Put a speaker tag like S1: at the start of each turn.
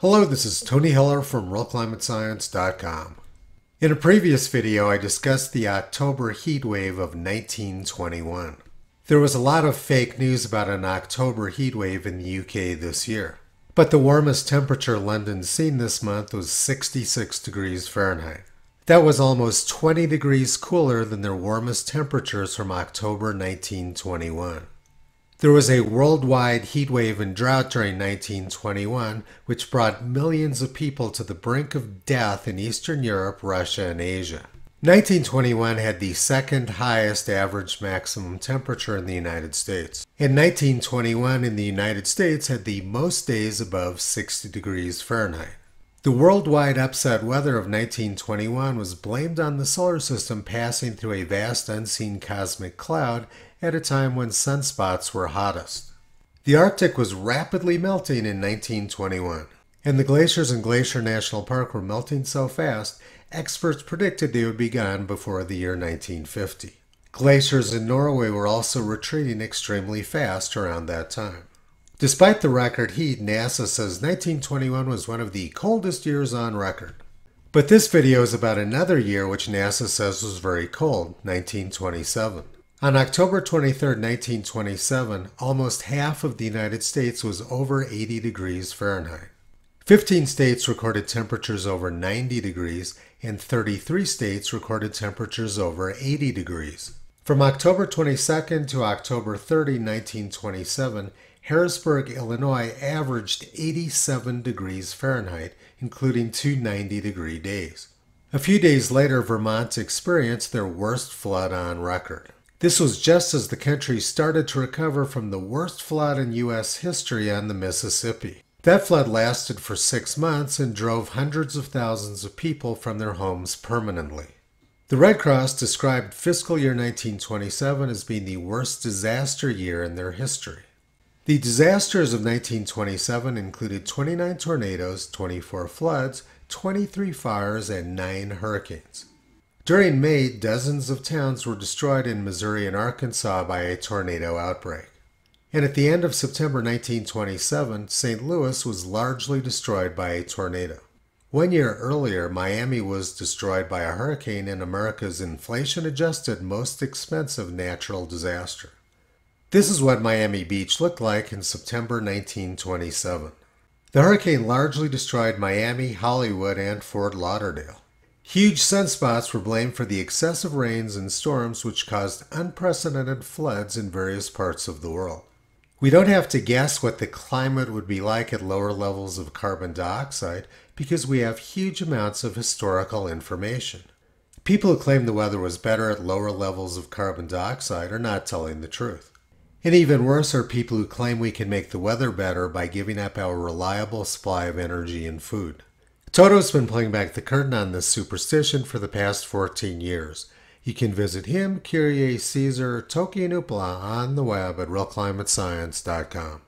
S1: Hello, this is Tony Heller from RealClimateScience.com. In a previous video, I discussed the October heat wave of 1921. There was a lot of fake news about an October heat wave in the UK this year. But the warmest temperature London's seen this month was 66 degrees Fahrenheit. That was almost 20 degrees cooler than their warmest temperatures from October 1921. There was a worldwide heat wave and drought during 1921, which brought millions of people to the brink of death in Eastern Europe, Russia, and Asia. 1921 had the second highest average maximum temperature in the United States. And 1921 in the United States had the most days above 60 degrees Fahrenheit. The worldwide upset weather of 1921 was blamed on the solar system passing through a vast unseen cosmic cloud at a time when sunspots were hottest. The Arctic was rapidly melting in 1921, and the glaciers in Glacier National Park were melting so fast, experts predicted they would be gone before the year 1950. Glaciers in Norway were also retreating extremely fast around that time. Despite the record heat, NASA says 1921 was one of the coldest years on record. But this video is about another year which NASA says was very cold, 1927. On October 23, 1927, almost half of the United States was over 80 degrees Fahrenheit. 15 states recorded temperatures over 90 degrees, and 33 states recorded temperatures over 80 degrees. From October 22 to October 30, 1927, Harrisburg, Illinois averaged 87 degrees Fahrenheit, including two 90 degree days. A few days later, Vermont experienced their worst flood on record. This was just as the country started to recover from the worst flood in U.S. history on the Mississippi. That flood lasted for six months and drove hundreds of thousands of people from their homes permanently. The Red Cross described fiscal year 1927 as being the worst disaster year in their history. The disasters of 1927 included 29 tornadoes, 24 floods, 23 fires, and 9 hurricanes. During May, dozens of towns were destroyed in Missouri and Arkansas by a tornado outbreak. And at the end of September 1927, St. Louis was largely destroyed by a tornado. One year earlier, Miami was destroyed by a hurricane in America's inflation adjusted most expensive natural disaster. This is what Miami Beach looked like in September 1927. The hurricane largely destroyed Miami, Hollywood, and Fort Lauderdale. Huge sunspots were blamed for the excessive rains and storms which caused unprecedented floods in various parts of the world. We don't have to guess what the climate would be like at lower levels of carbon dioxide because we have huge amounts of historical information. People who claim the weather was better at lower levels of carbon dioxide are not telling the truth. And even worse are people who claim we can make the weather better by giving up our reliable supply of energy and food. Toto's been pulling back the curtain on this superstition for the past 14 years. You can visit him, Kyrie Caesar, Toki and Upala on the web at realclimatescience.com.